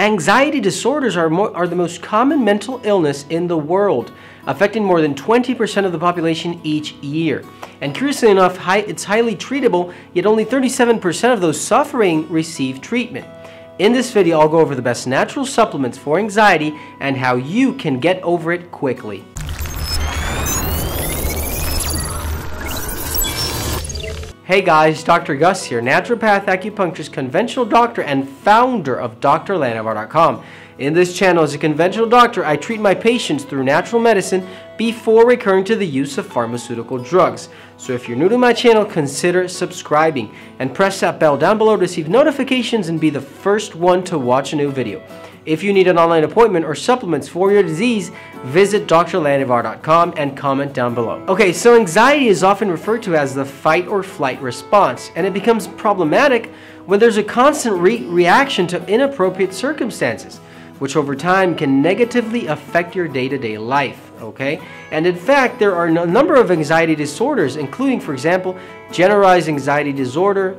Anxiety disorders are, more, are the most common mental illness in the world, affecting more than 20% of the population each year. And curiously enough, high, it's highly treatable, yet only 37% of those suffering receive treatment. In this video, I'll go over the best natural supplements for anxiety and how you can get over it quickly. Hey guys, Dr. Gus here, naturopath, acupuncturist, conventional doctor, and founder of drlandivar.com. In this channel, as a conventional doctor, I treat my patients through natural medicine before recurring to the use of pharmaceutical drugs. So if you're new to my channel, consider subscribing and press that bell down below to receive notifications and be the first one to watch a new video. If you need an online appointment or supplements for your disease, visit drlandivar.com and comment down below. Okay, so anxiety is often referred to as the fight or flight response, and it becomes problematic when there's a constant re reaction to inappropriate circumstances, which over time can negatively affect your day-to-day -day life okay? And in fact, there are a number of anxiety disorders, including, for example, generalized anxiety disorder,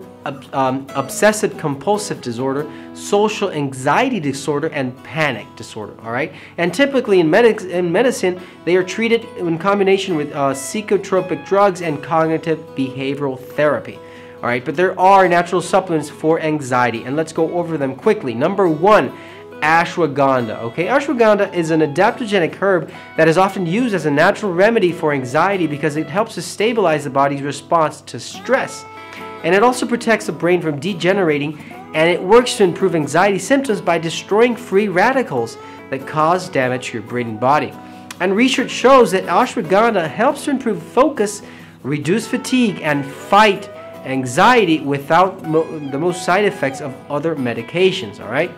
um, obsessive compulsive disorder, social anxiety disorder, and panic disorder, all right? And typically in, in medicine, they are treated in combination with uh, psychotropic drugs and cognitive behavioral therapy. All right, but there are natural supplements for anxiety, and let's go over them quickly. Number one, ashwagandha. Okay, ashwagandha is an adaptogenic herb that is often used as a natural remedy for anxiety because it helps to stabilize the body's response to stress. And it also protects the brain from degenerating and it works to improve anxiety symptoms by destroying free radicals that cause damage to your brain and body. And research shows that ashwagandha helps to improve focus, reduce fatigue, and fight anxiety without mo the most side effects of other medications, all right?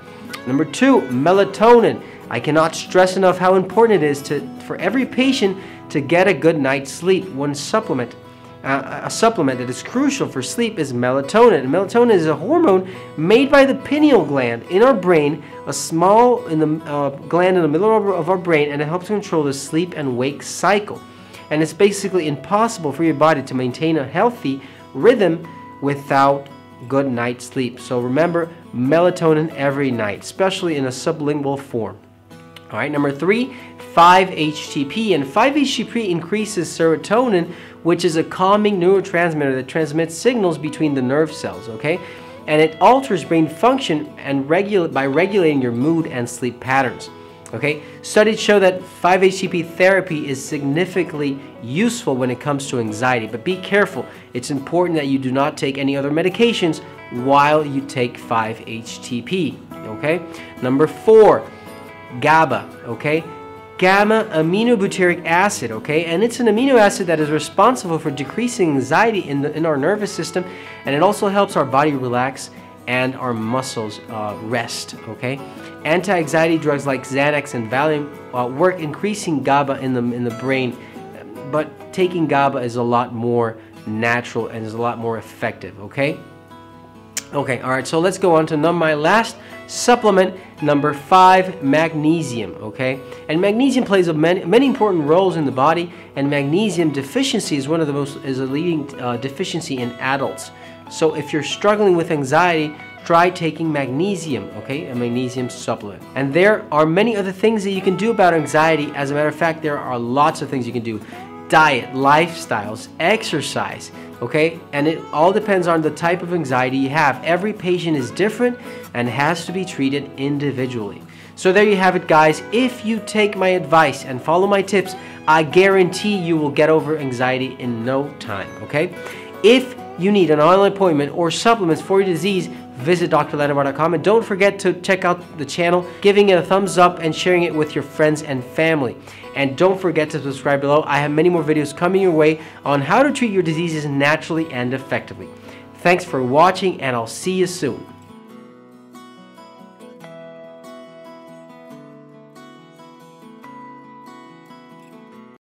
Number two, melatonin. I cannot stress enough how important it is to, for every patient to get a good night's sleep. One supplement, uh, a supplement that is crucial for sleep is melatonin. Melatonin is a hormone made by the pineal gland in our brain, a small in the uh, gland in the middle of our brain, and it helps control the sleep and wake cycle. And it's basically impossible for your body to maintain a healthy rhythm without good night's sleep. So remember, melatonin every night, especially in a sublingual form. All right, number three, 5-HTP. And 5-HTP increases serotonin, which is a calming neurotransmitter that transmits signals between the nerve cells, okay? And it alters brain function and regula by regulating your mood and sleep patterns. Okay, studies show that 5-HTP therapy is significantly useful when it comes to anxiety, but be careful. It's important that you do not take any other medications while you take 5-HTP. Okay, number four, GABA. Okay, gamma aminobutyric acid. Okay, and it's an amino acid that is responsible for decreasing anxiety in the in our nervous system, and it also helps our body relax and our muscles uh, rest. Okay, anti-anxiety drugs like Xanax and Valium uh, work increasing GABA in the in the brain, but taking GABA is a lot more natural and is a lot more effective. Okay. Okay, all right, so let's go on to my last supplement, number five, magnesium, okay? And magnesium plays a many, many important roles in the body, and magnesium deficiency is one of the most, is a leading uh, deficiency in adults. So if you're struggling with anxiety, try taking magnesium, okay, a magnesium supplement. And there are many other things that you can do about anxiety. As a matter of fact, there are lots of things you can do. Diet, lifestyles, exercise, okay? And it all depends on the type of anxiety you have. Every patient is different and has to be treated individually. So there you have it guys. If you take my advice and follow my tips, I guarantee you will get over anxiety in no time, okay? If you need an online appointment or supplements for your disease, visit drlandivar.com and don't forget to check out the channel, giving it a thumbs up and sharing it with your friends and family. And don't forget to subscribe below. I have many more videos coming your way on how to treat your diseases naturally and effectively. Thanks for watching and I'll see you soon.